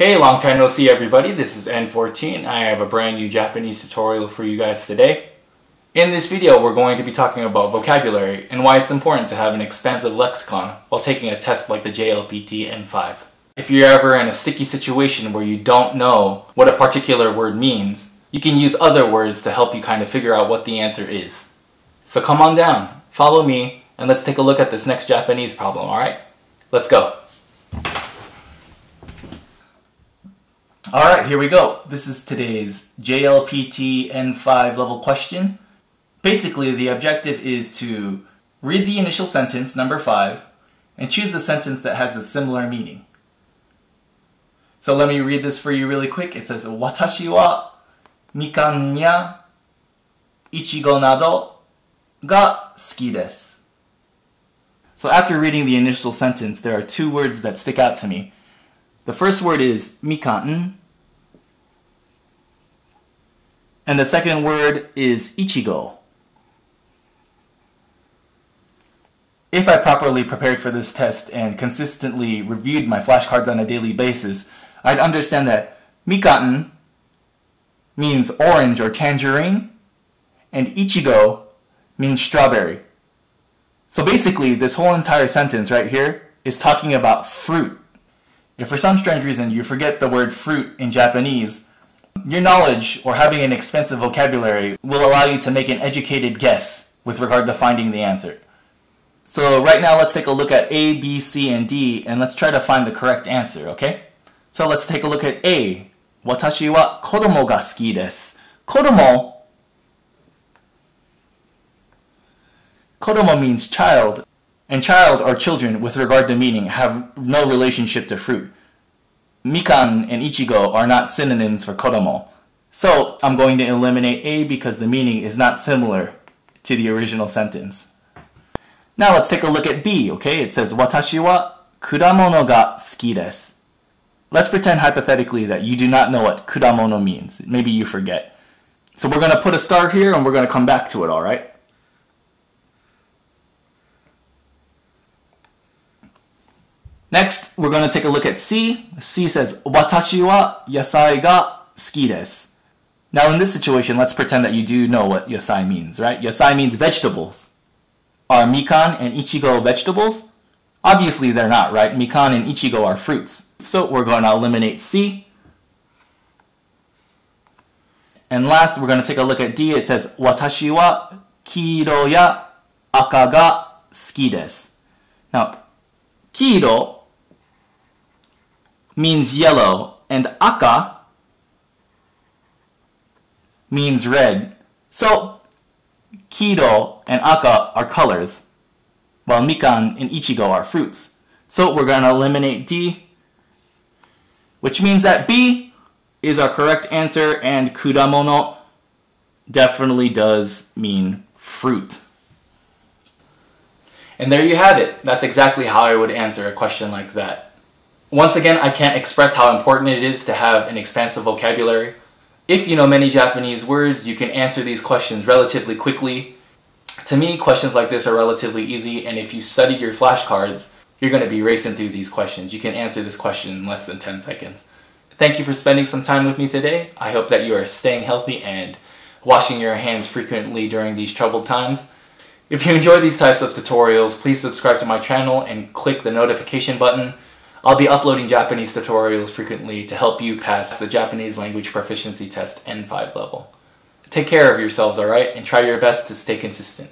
Hey, long time no see everybody. This is N14. I have a brand new Japanese tutorial for you guys today. In this video, we're going to be talking about vocabulary and why it's important to have an expansive lexicon while taking a test like the JLPT N5. If you're ever in a sticky situation where you don't know what a particular word means, you can use other words to help you kind of figure out what the answer is. So come on down, follow me, and let's take a look at this next Japanese problem, alright? Let's go. Alright, here we go. This is today's JLPT N5 level question. Basically, the objective is to read the initial sentence, number 5, and choose the sentence that has the similar meaning. So let me read this for you really quick. It says, Watashi wa ichigo nado ga suki desu. So after reading the initial sentence, there are two words that stick out to me. The first word is mikan, and the second word is ichigo. If I properly prepared for this test and consistently reviewed my flashcards on a daily basis, I'd understand that mikan means orange or tangerine, and ichigo means strawberry. So basically, this whole entire sentence right here is talking about fruit. If for some strange reason you forget the word fruit in Japanese, your knowledge or having an expensive vocabulary will allow you to make an educated guess with regard to finding the answer. So right now let's take a look at A, B, C, and D and let's try to find the correct answer, okay? So let's take a look at A. 私は子供が好きです。子供 Kodomo means child, and child or children with regard to meaning have no relationship to fruit. Mikan and Ichigo are not synonyms for Kodomo. So I'm going to eliminate A because the meaning is not similar to the original sentence. Now let's take a look at B, okay? It says, Watashi wa kudamono ga suki desu. Let's pretend hypothetically that you do not know what kudamono means. Maybe you forget. So we're going to put a star here and we're going to come back to it, alright? Next, we're going to take a look at C. C says, Watashi wa yasai ga suki desu. Now in this situation, let's pretend that you do know what yasai means, right? Yasai means vegetables. Are mikan and ichigo vegetables? Obviously they're not, right? Mikan and ichigo are fruits. So we're going to eliminate C. And last, we're going to take a look at D. It says, Watashi wa kiiro ya aka ga suki desu. Now, kiiro means yellow, and aka means red. So, kiiro and aka are colors, while mikan and ichigo are fruits. So we're going to eliminate D, which means that B is our correct answer, and kudamono definitely does mean fruit. And there you have it. That's exactly how I would answer a question like that. Once again, I can't express how important it is to have an expansive vocabulary. If you know many Japanese words, you can answer these questions relatively quickly. To me, questions like this are relatively easy, and if you studied your flashcards, you're going to be racing through these questions. You can answer this question in less than 10 seconds. Thank you for spending some time with me today. I hope that you are staying healthy and washing your hands frequently during these troubled times. If you enjoy these types of tutorials, please subscribe to my channel and click the notification button I'll be uploading Japanese tutorials frequently to help you pass the Japanese language proficiency test N5 level. Take care of yourselves, alright? And try your best to stay consistent.